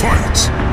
Fight!